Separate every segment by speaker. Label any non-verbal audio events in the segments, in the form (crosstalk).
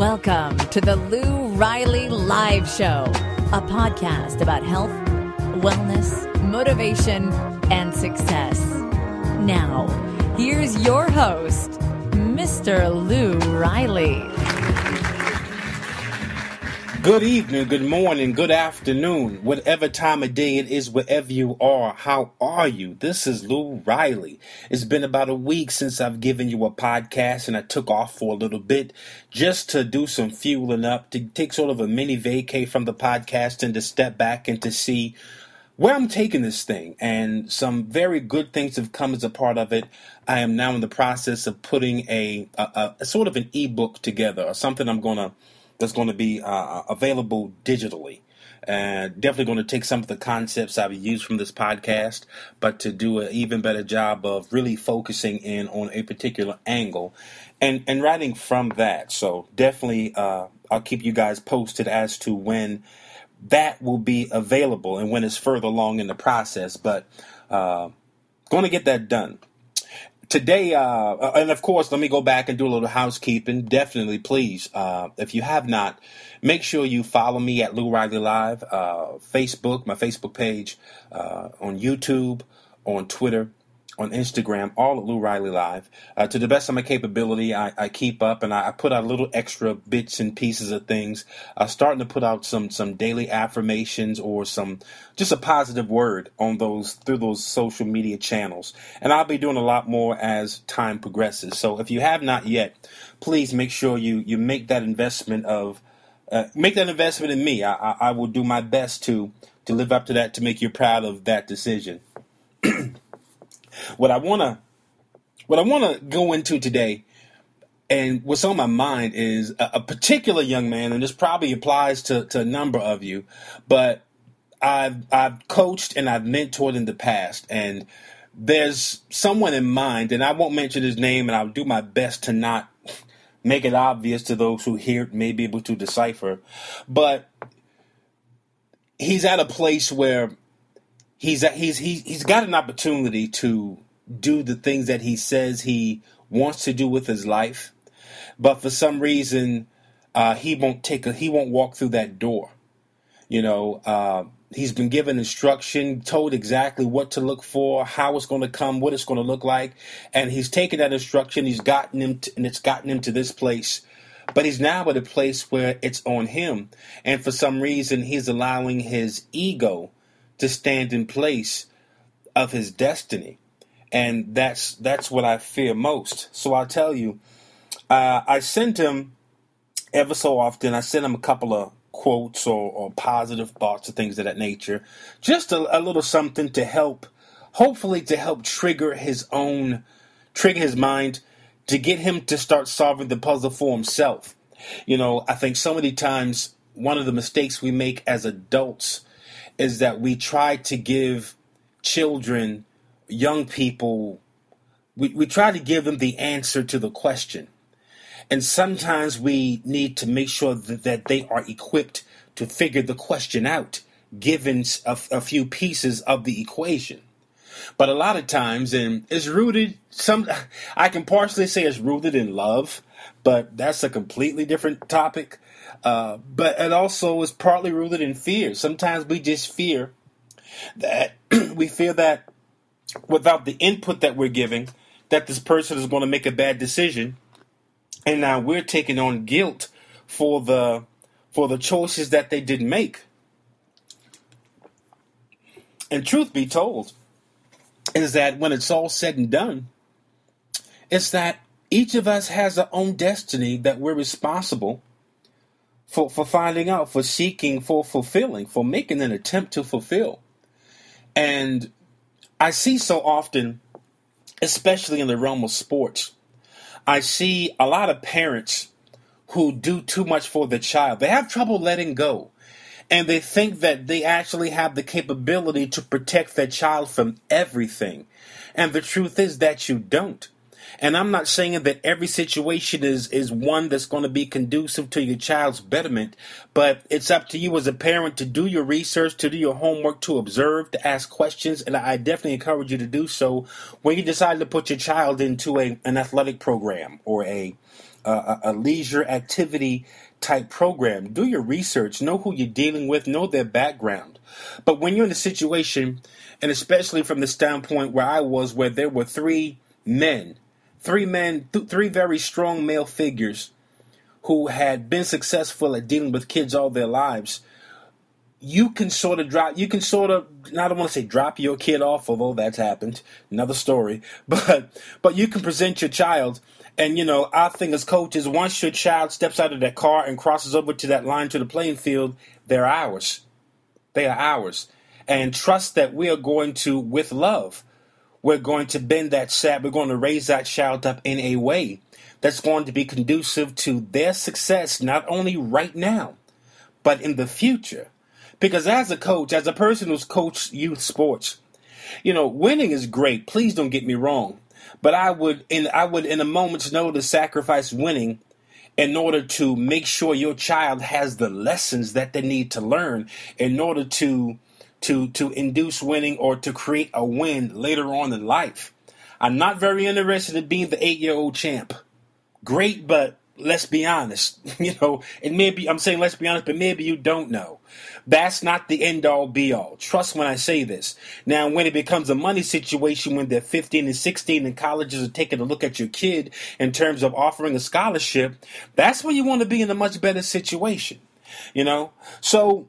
Speaker 1: Welcome to the Lou Riley Live Show, a podcast about health, wellness, motivation, and success. Now, here's your host, Mr. Lou Riley.
Speaker 2: Good evening, good morning, good afternoon, whatever time of day it is, wherever you are. How are you? This is Lou Riley. It's been about a week since I've given you a podcast and I took off for a little bit just to do some fueling up, to take sort of a mini vacay from the podcast and to step back and to see where I'm taking this thing. And some very good things have come as a part of it. I am now in the process of putting a, a, a sort of an ebook together or something I'm going to that's going to be uh, available digitally. And definitely going to take some of the concepts I've used from this podcast, but to do an even better job of really focusing in on a particular angle and, and writing from that. So definitely, uh, I'll keep you guys posted as to when that will be available and when it's further along in the process. But uh, going to get that done today, uh, uh, and of course, let me go back and do a little housekeeping. Definitely, please, uh, if you have not, make sure you follow me at Lou Riley Live, uh, Facebook, my Facebook page, uh, on YouTube, on Twitter, on Instagram, all at Lou Riley Live. Uh, to the best of my capability, I, I keep up and I, I, put out little extra bits and pieces of things. I'm starting to put out some some daily affirmations or some just a positive word on those through those social media channels. And I'll be doing a lot more as time progresses. So if you have not yet, please make sure you you make that investment of uh, make that investment in me. I, I, I will do my best to to live up to that to make you proud of that decision. (clears throat) What I wanna what I wanna go into today and what's on my mind is a, a, particular young man, and this probably applies to, to a number of you, but I've I've coached and I've mentored in the past, and there's someone in mind, and I won't mention his name, and I'll do my best to not make it obvious to those who hear it may be able to decipher, but he's at a place where he's he's he's got an opportunity to do the things that he says he wants to do with his life, but for some reason uh, he won't take a he won't walk through that door. You know, uh, he's been given instruction, told exactly what to look for, how it's going to come, what it's going to look like, and he's taken that instruction. He's gotten him, to, and it's gotten him to this place. But he's now at a place where it's on him, and for some reason he's allowing his ego to stand in place of his destiny. And that's that's what I fear most. So I'll tell you, uh, I sent him ever so often. I sent him a couple of quotes or, or positive thoughts or things of that nature, just a, a little something to help, hopefully to help trigger his own, trigger his mind, to get him to start solving the puzzle for himself. You know, I think so many times one of the mistakes we make as adults is that we try to give children, young people, we, we try to give them the answer to the question. And sometimes we need to make sure that, that they are equipped to figure the question out, given a, a few pieces of the equation. But a lot of times, and it's rooted some. I can partially say it's rooted in love, but that's a completely different topic. Uh, but it also is partly rooted in fear. Sometimes we just fear that (clears throat) we fear that without the input that we're giving, that this person is going to make a bad decision, and now we're taking on guilt for the for the choices that they didn't make. And truth be told, is that when it's all said and done, it's that each of us has our own destiny that we're responsible for, for finding out, for seeking, for fulfilling, for making an attempt to fulfill. And I see so often, especially in the realm of sports, I see a lot of parents who do too much for the child. They have trouble letting go. And they think that they actually have the capability to protect their child from everything. And the truth is that you don't. And I'm not saying that every situation is is one that's going to be conducive to your child's betterment, but it's up to you as a parent to do your research, to do your homework, to observe, to ask questions, and I definitely encourage you to do so when you decide to put your child into a an athletic program or a a, a leisure activity type program. Do your research, know who you're dealing with, know their background. But when you're in a situation, and especially from the standpoint where I was, where there were three men, three men, th- three very strong male figures who had been successful at dealing with kids all their lives, you can sort of drop, you can sort of, I don't want to say drop your kid off, although that's happened, another story, (laughs) but, but you can present your child. And, you know, our thing as coaches, once your child steps out of that car and crosses over to that line to the playing field, they're ours. They are ours. And trust that we are going to, with love, we're going to bend that sap. We're going to raise that child up in a way that's going to be conducive to their success, not only right now, but in the future. Because as a coach, as a person who's coached youth sports, you know, winning is great. Please don't get me wrong. But I would in I would in a moment's notice sacrifice winning in order to make sure your child has the lessons that they need to learn in order to to to induce winning or to create a win later on in life. I'm not very interested in being the eight year old champ. Great, but let's be honest. (laughs) You know, and maybe I'm saying let's be honest, but maybe you don't know. That's not the end all be all. Trust when I say this. Now, when it becomes a money situation, when they're 15 and 16 and colleges are taking a look at your kid in terms of offering a scholarship, that's when you want to be in a much better situation. You know? So,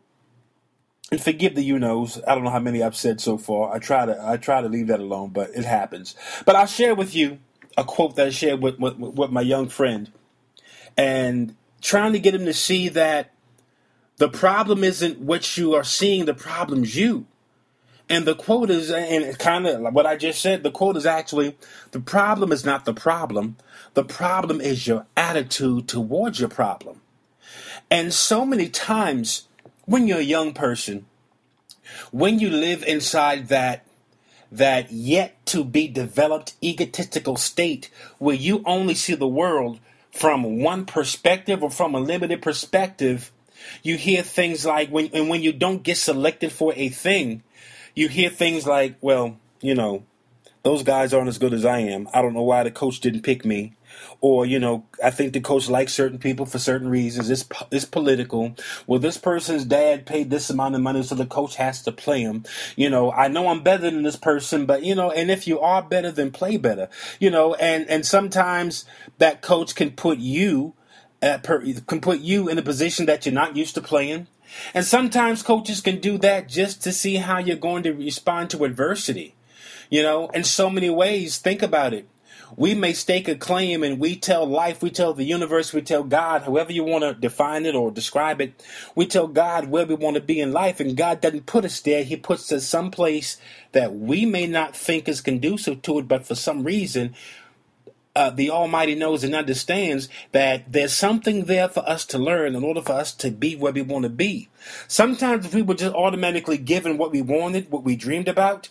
Speaker 2: and forgive the you knows. I don't know how many I've said so far. I try to I try to leave that alone, but it happens. But I'll share with you a quote that I shared with, with, with my young friend, and trying to get him to see that the problem isn't what you are seeing, the problem's you. And the quote is, and kind of what I just said, the quote is actually the problem is not the problem. The problem is your attitude towards your problem. And so many times when you're a young person, when you live inside that that yet to be developed egotistical state where you only see the world from one perspective or from a limited perspective, you hear things like when and when you don't get selected for a thing, you hear things like, well, you know, those guys aren't as good as I am. I don't know why the coach didn't pick me. Or, you know, I think the coach likes certain people for certain reasons. It's, it's political. Well, this person's dad paid this amount of money, so the coach has to play him. You know, I know I'm better than this person, but, you know, and if you are better, then play better. You know, and, and sometimes that coach can put you at per, can put you in a position that you're not used to playing. And sometimes coaches can do that just to see how you're going to respond to adversity. You know, in so many ways, think about it. We may stake a claim and we tell life, we tell the universe, we tell God, however you want to define it or describe it, we tell God where we want to be in life, and God doesn't put us there. He puts us someplace that we may not think is conducive to it, but for some reason, uh, the Almighty knows and understands that there's something there for us to learn in order for us to be where we want to be. Sometimes if we were just automatically given what we wanted, what we dreamed about,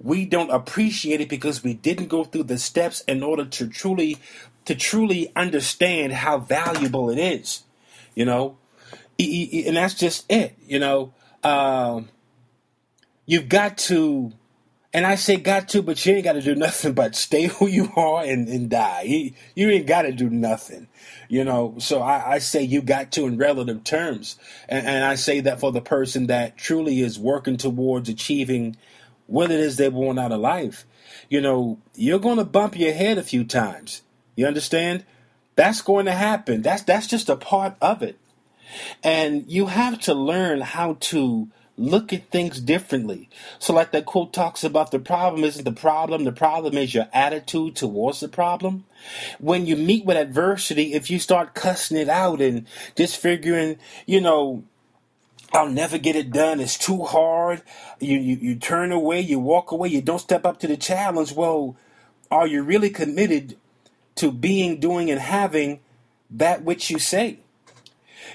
Speaker 2: we don't appreciate it because we didn't go through the steps in order to truly to truly understand how valuable it is. You know, and that's just it. You know, um, you've got to and I say got to, but you ain't got to do (laughs) nothing but stay who you are and, and die. You, ain't got to do nothing, you know. So I, I, say you got to in relative terms. And, and, I say that for the person that truly is working towards achieving what it is they want out of life. You know, you're going to bump your head a few times. You understand? That's going to happen. That's that's just a part of it. And you have to learn how to look at things differently. So, like that quote talks about, the problem isn't the problem, the problem is your attitude towards the problem. When you meet with adversity, if you start cussing it out and just figuring, you know, I'll never get it done. It's too hard. You, you you turn away, you walk away, you don't step up to the challenge. Well, are you really committed to being, doing, and having that which you say?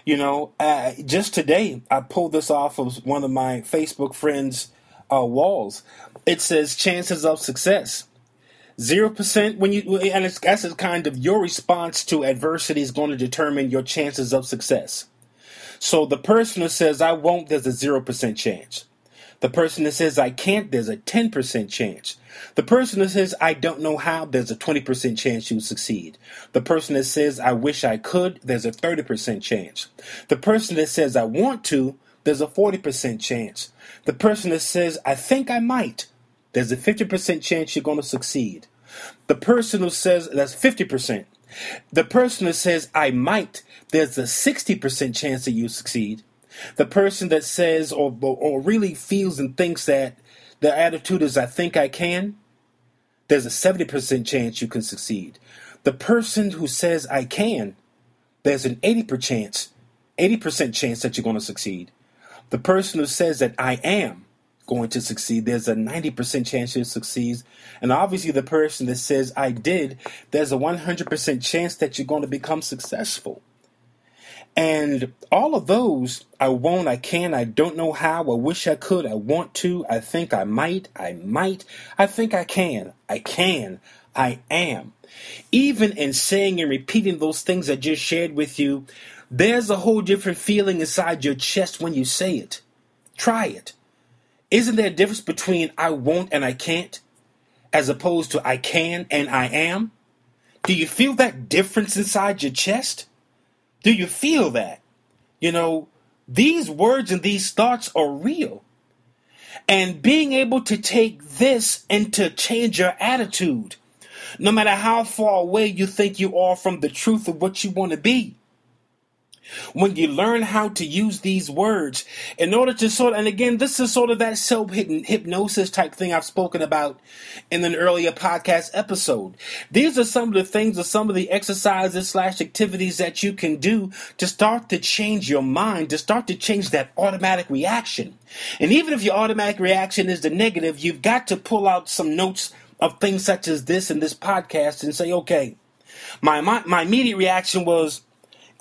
Speaker 2: You know, uh, just today I pulled this off of one of my Facebook friends' uh, walls. It says chances of success. Zero percent when you and it's that's kind of your response to adversity is going to determine your chances of success. So the person who says I won't, there's a zero percent chance. The person that says I can't, there's a 10% chance. The person that says I don't know how, there's a 20% chance you succeed. The person that says I wish I could, there's a 30% chance. The person that says I want to, there's a 40% chance. The person that says I think I might, there's a 50% chance you're going to succeed. The person who says that's 50%. The person that says I might, there's a 60% chance that you succeed. The person that says or, or really feels and thinks that their attitude is I think I can, there's a 70% chance you can succeed. The person who says I can, there's an 80% chance, 80% chance that you're going to succeed. The person who says that I am going to succeed, there's a 90% chance you succeed. And obviously the person that says I did, there's a 100% chance that you're going to become successful. And all of those, I won't, I can, I don't know how, I wish I could, I want to, I think I might, I might, I think I can, I can, I am. Even in saying and repeating those things I just shared with you, there's a whole different feeling inside your chest when you say it. Try it. Isn't there a difference between I won't and I can't, as opposed to I can and I am? Do you feel that difference inside your chest? Do you feel that? You know, these words and these thoughts are real. And being able to take this and to change your attitude, no matter how far away you think you are from the truth of what you want to be. When you learn how to use these words in order to sort of, and again, this is sort of that self hypnosis type thing I've spoken about in an earlier podcast episode. These are some of the things or some of the exercises slash activities that you can do to start to change your mind, to start to change that automatic reaction. And even if your automatic reaction is the negative, you've got to pull out some notes of things such as this in this podcast and say, okay, my, my, my immediate reaction was,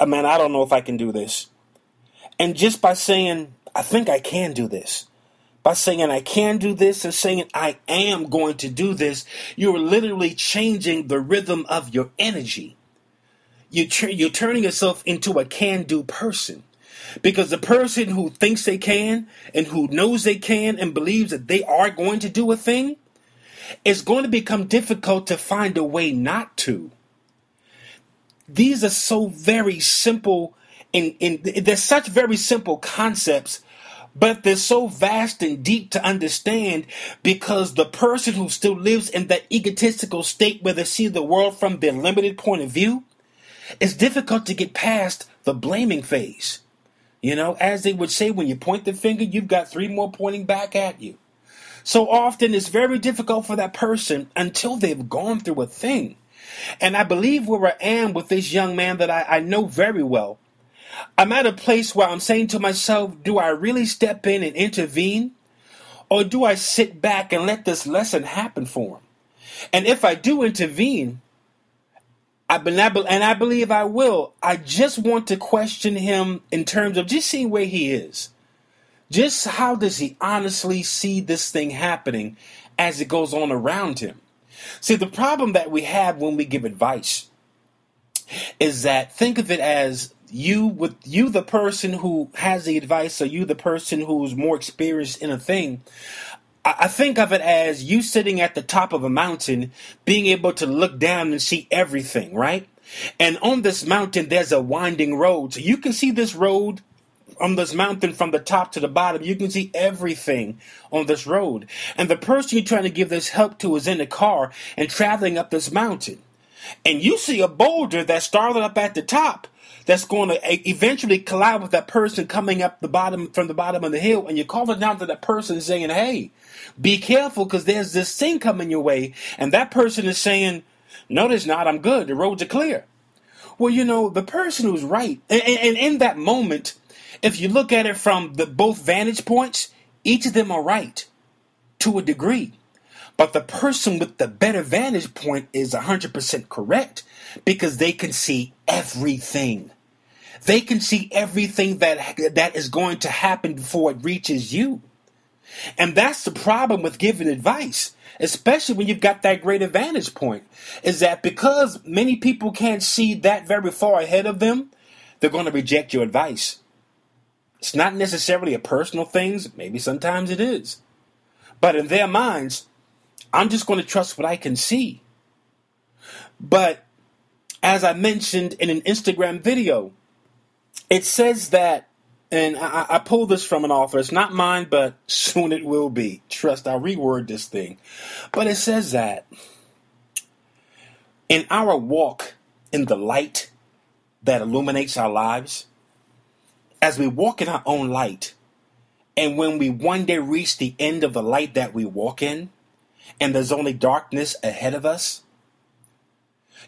Speaker 2: oh, man, I don't know if I can do this. And just by saying, I think I can do this, by saying I can do this and saying I am going to do this, you're literally changing the rhythm of your energy. You you're turning yourself into a can do person. Because the person who thinks they can and who knows they can and believes that they are going to do a thing, it's going to become difficult to find a way not to these are so very simple and, in they're such very simple concepts but they're so vast and deep to understand because the person who still lives in that egotistical state where they see the world from their limited point of view it's difficult to get past the blaming phase. You know as they would say when you point the finger you've got three more pointing back at you. So often it's very difficult for that person until they've gone through a thing and I believe where I am with this young man that I, I know very well, I'm at a place where I'm saying to myself, do I really step in and intervene? Or do I sit back and let this lesson happen for him? And if I do intervene, I and I believe I will, I just want to question him in terms of just seeing where he is. Just how does he honestly see this thing happening as it goes on around him? See, the problem that we have when we give advice is that think of it as you with you the person who has the advice or you the person who's more experienced in a thing I think of it as you sitting at the top of a mountain, being able to look down and see everything, right? And on this mountain, there's a winding road. So you can see this road on this mountain from the top to the bottom. You can see everything on this road. And the person you're trying to give this help to is in the car and traveling up this mountain. And you see a boulder that started up at the top that's going to eventually collide with that person coming up the bottom from the bottom of the hill. And you're calling down to that person saying, Hey, be careful because there's this thing coming your way. And that person is saying, No, there's not. I'm good. The roads are clear. Well, you know, the person who's right, and, and in that moment, if you look at it from the both vantage points, each of them are right to a degree. But the person with the better vantage point is 100% correct because they can see everything. They can see everything that that is going to happen before it reaches you. And that's the problem with giving advice, especially when you've got that great vantage point, is that because many people can't see that very far ahead of them, they're going to reject your advice. It's not necessarily a personal thing, maybe sometimes it is. But in their minds, I'm just going to trust what I can see. But as I mentioned in an Instagram video, it says that, and I, I pulled this from an author. It's not mine, but (laughs) soon it will be. Trust, I'll reword this thing. But it says that in our walk in the light that illuminates our lives, as we walk in our own light, and when we one day reach the end of the light that we walk in, and there's only darkness ahead of us,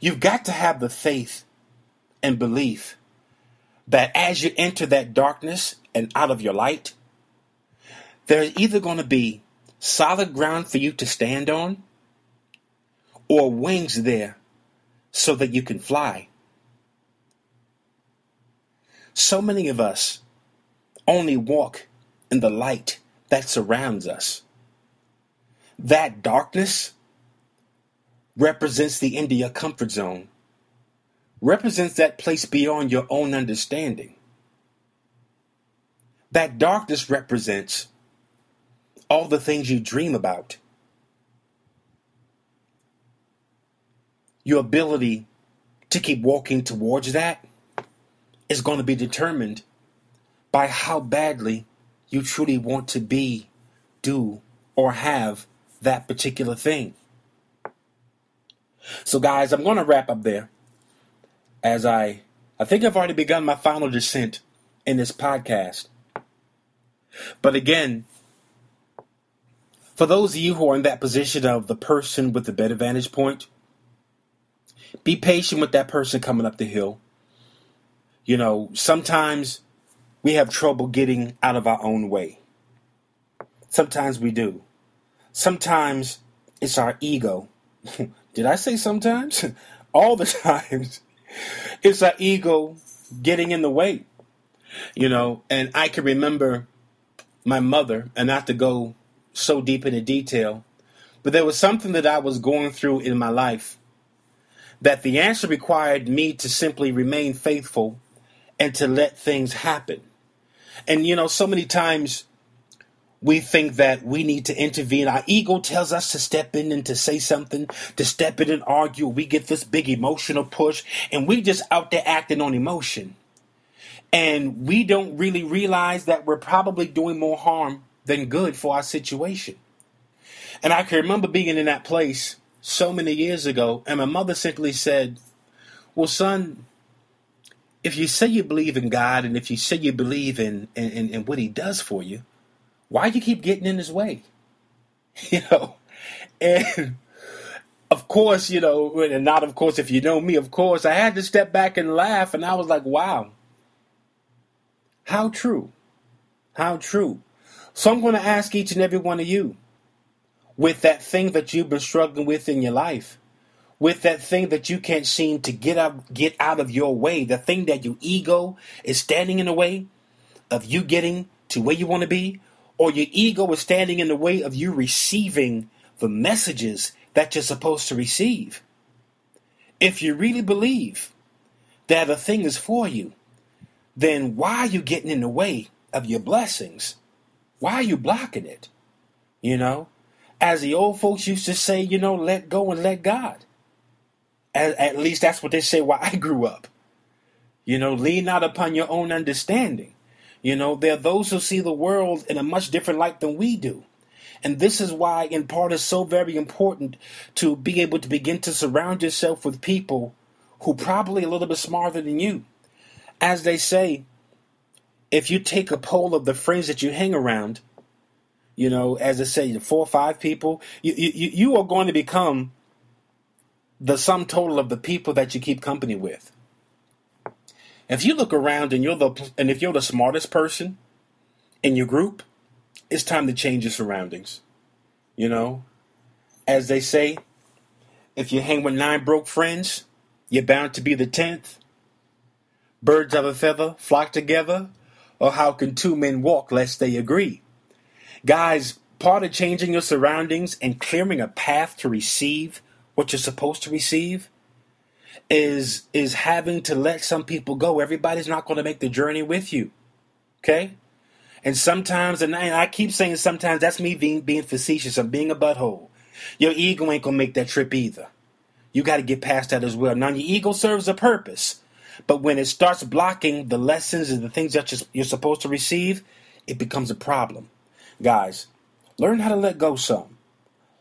Speaker 2: you've got to have the faith and belief that as you enter that darkness and out of your light, there's either going to be solid ground for you to stand on or wings there so that you can fly. So many of us only walk in the light that surrounds us. That darkness represents the end of your comfort zone, represents that place beyond your own understanding. That darkness represents all the things you dream about. Your ability to keep walking towards that is going to be determined by how badly you truly want to be, do, or have that particular thing. So, guys, I'm going to wrap up there as I, I think I've already begun my final descent in this podcast. But again, for those of you who are in that position of the person with the better vantage point, be patient with that person coming up the hill. You know, sometimes we have trouble getting out of our own way. Sometimes we do. Sometimes it's our ego. (laughs) Did I say sometimes? (laughs) All the (laughs) times. It's our ego getting in the way. You know, and I can remember my mother, and not to go so deep into detail, but there was something that I was going through in my life that the answer required me to simply remain faithful and to let things happen. And you know, so many times we think that we need to intervene. Our ego tells us to step in and to say something, to step in and argue. We get this big emotional push, and we just out there acting on emotion. And we don't really realize that we're probably doing more harm than good for our situation. And I can remember being in that place so many years ago, and my mother simply said, Well, son, if you say you believe in God and if you say you believe in, in, in what He does for you, why do you keep getting in His way? (laughs) You know, and of course, you know, and not of course, if you know me, of course, I had to step back and laugh, and I was like, wow, how true, how true. So I'm going to ask each and every one of you, with that thing that you've been struggling with in your life, with that thing that you can't seem to get out get out of your way, the thing that your ego is standing in the way of you getting to where you want to be, or your ego is standing in the way of you receiving the messages that you're supposed to receive. If you really believe that a thing is for you, then why are you getting in the way of your blessings? Why are you blocking it? You know, as the old folks used to say, you know, let go and let God. At, at least that's what they say where I grew up. You know, lean not upon your own understanding. You know, there are those who see the world in a much different light than we do. And this is why, in part, it's so very important to be able to begin to surround yourself with people who probably a little bit smarter than you. As they say, if you take a poll of the friends that you hang around, you know, as I say, four or five people, you, you, you are going to become the sum total of the people that you keep company with. If you look around and you're the and if you're the smartest person in your group, it's time to change your surroundings. You know, as they say, if you hang with nine broke friends, you're bound to be the tenth. Birds of a feather flock together, or how can two men walk lest they agree? Guys, part of changing your surroundings and clearing a path to receive what you're supposed to receive is is having to let some people go. Everybody's not going to make the journey with you. Okay? And sometimes, and I keep saying sometimes that's me being, being facetious. I'm being a butthole. Your ego ain't gonna make that trip either. You got to get past that as well. Now, your ego serves a purpose, but when it starts blocking the lessons and the things that you're supposed to receive, it becomes a problem. Guys, learn how to let go some.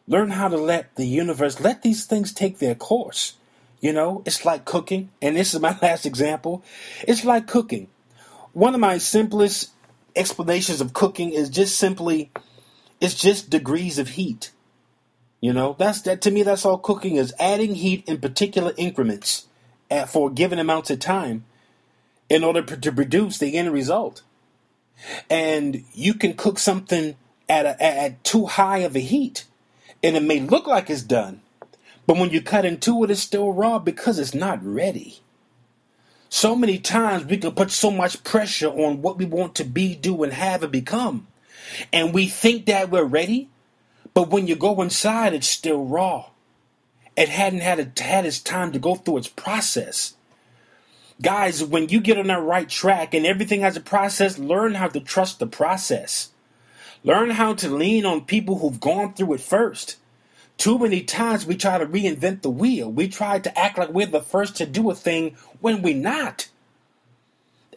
Speaker 2: Learn how to let the universe, let these things take their course. You know, it's like cooking, and this is my (laughs) last example. It's like cooking. One of my simplest explanations of cooking is just simply it's just degrees of heat. You know, that's that to me that's all cooking is adding heat in particular increments at, for given amounts of time in order to produce the end result. And you can cook something at a, at too high of a heat and it may look like it's done, but when you cut into it, it's still raw because it's not ready. So many times we can put so much pressure on what we want to be, do, and have and become. And we think that we're ready, but when you go inside, it's still raw. It hadn't had, a, had its time to go through its process. Guys, when you get on that right track and everything has a process, learn how to trust the process. Learn how to lean on people who've gone through it first. Too many times we try to reinvent the wheel. We try to act like we're the first to do a thing when we're not.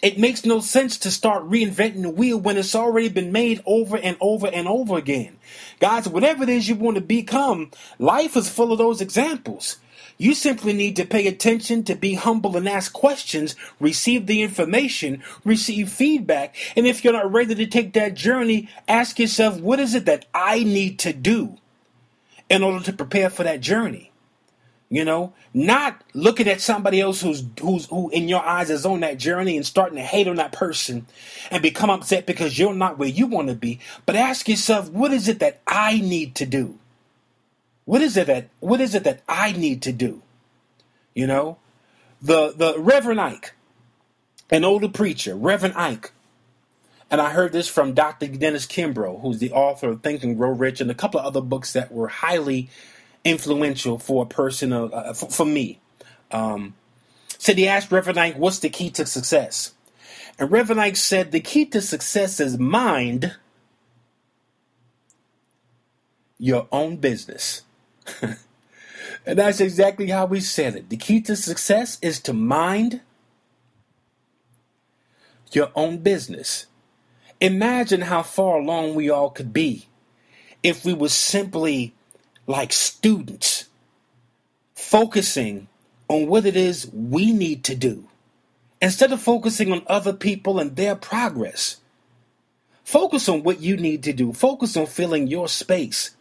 Speaker 2: It makes no sense to start reinventing the wheel when it's already been made over and over and over again. Guys, whatever it is you want to become, life is full of those examples. You simply need to pay attention to be humble and ask questions, receive the information, receive feedback, and if you're not ready to take that journey, ask yourself, what is it that I need to do? in order to prepare for that journey. You know, not looking at somebody else who's who's who in your eyes is on that journey and starting to hate on that person and become upset because you're not where you want to be, but ask yourself, what is it that I need to do? What is it that what is it that I need to do? You know? The the Reverend Ike, an older preacher, Reverend Ike, and I heard this from Dr. Dennis Kimbro, who's the author of Think and Grow Rich and a couple of other books that were highly influential for a person, uh, uh, for, for, me. Um, said he asked Reverend Ike, what's the key to success? And Reverend Ike said, the key to success is mind your own business. (laughs) and that's exactly how we said it. The key to success is to mind your own business. Imagine how far along we all could be if we were simply like students focusing on what it is we need to do instead of focusing on other people and their progress. Focus on what you need to do. Focus on filling your space.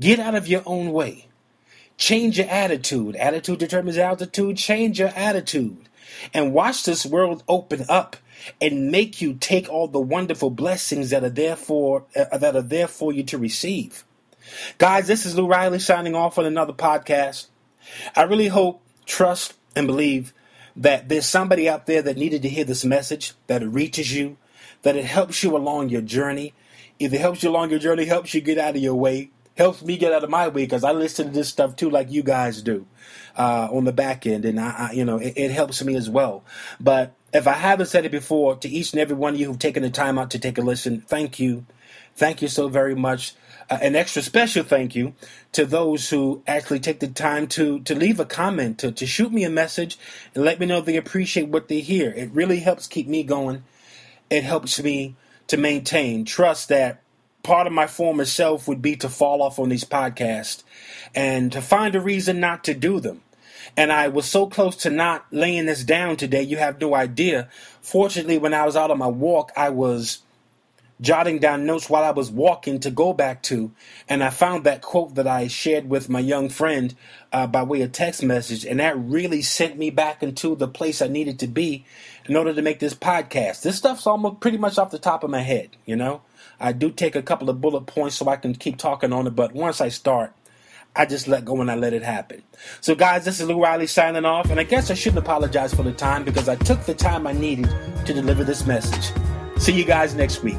Speaker 2: Get out of your own way. Change your attitude. Attitude determines altitude. Change your attitude. And watch this world open up and make you take all the wonderful blessings that are there for uh, that are there for you to receive. Guys, this is Lou Riley signing off on another podcast. I really hope, trust, and believe that there's somebody out there that needed to hear this message, that it reaches you, that it helps you along your journey. If it helps you along your journey, helps you get out of your way, helps me get out of my way because I listen to this stuff too, like you guys do uh, on the back end, and I, I you know, it, it helps me as well. But if I haven't said it before, to each and every one of you who've taken the time out to take a listen, thank you. Thank you so very much. Uh, an extra special thank you to those who actually take the time to, to leave a comment, to, to shoot me a message, and let me know they appreciate what they hear. It really helps keep me going. It helps me to maintain trust that part of my former self would be to fall off on these podcasts and to find a reason not to do them. And I was so close to not laying this down today, you have no idea. Fortunately, when I was out on my walk, I was jotting down notes while I was walking to go back to, and I found that quote that I shared with my young friend uh, by way of text message, and that really sent me back into the place I needed to be in order to make this podcast. This stuff's almost pretty much off the top of my head, you know. I do take a couple of bullet points so I can keep talking on it, but once I start, I just let go and I let it happen. So, guys, this is Lou Riley signing off, and I guess I shouldn't apologize for the time because I took the time I needed to deliver this message. See you guys next week.